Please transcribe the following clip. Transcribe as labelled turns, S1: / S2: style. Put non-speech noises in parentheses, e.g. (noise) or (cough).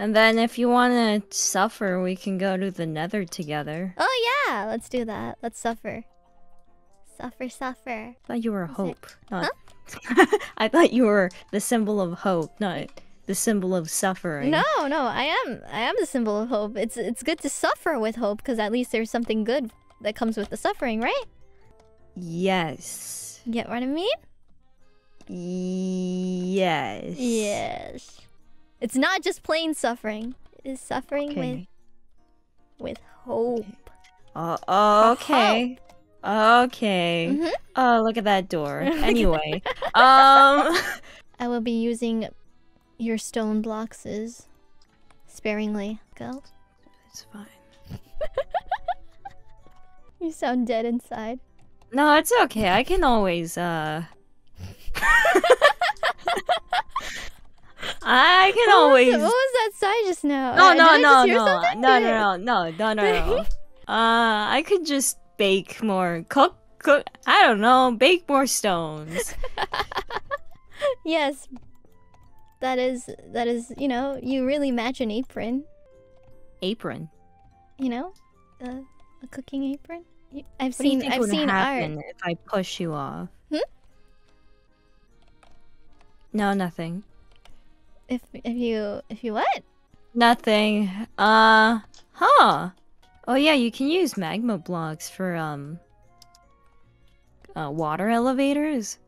S1: And then if you want to suffer, we can go to the nether together.
S2: Oh yeah, let's do that. Let's suffer. Suffer, suffer.
S1: I thought you were hope. Not... (laughs) I thought you were the symbol of hope, not the symbol of suffering.
S2: No, no, I am. I am the symbol of hope. It's it's good to suffer with hope because at least there's something good that comes with the suffering, right?
S1: Yes.
S2: Get what I mean?
S1: Yes.
S2: Yes. It's not just plain suffering. It is suffering
S1: Okay.
S2: with with hope.
S1: Uh, okay. Okay.
S2: Mhm.
S1: Oh, look at that door. (laughs) Anyway, um, (laughs)
S2: I will be using your stone blocks sparingly. Go.
S1: it's fine. (laughs)
S2: You sound dead inside.
S1: No, it's okay. I can always, uh, I can
S2: What was,
S1: always.
S2: it- what was that sigh just now?
S1: No, no, no, no, no, no, no, no, no, no. Uh, I could just bake more, cook, cook. I don't know, bake more stones. (laughs)
S2: Yes. That is that is you know you really match an apron.
S1: Apron.
S2: You know, uh, a cooking apron. I've
S1: What do you
S2: seen
S1: think
S2: I've
S1: would
S2: seen
S1: happen
S2: art.
S1: if I push you off?
S2: Hmm?
S1: No, nothing.
S2: If if you if you what?
S1: Nothing. Uh, huh. Oh yeah, you can use magma blocks for um uh, water elevators.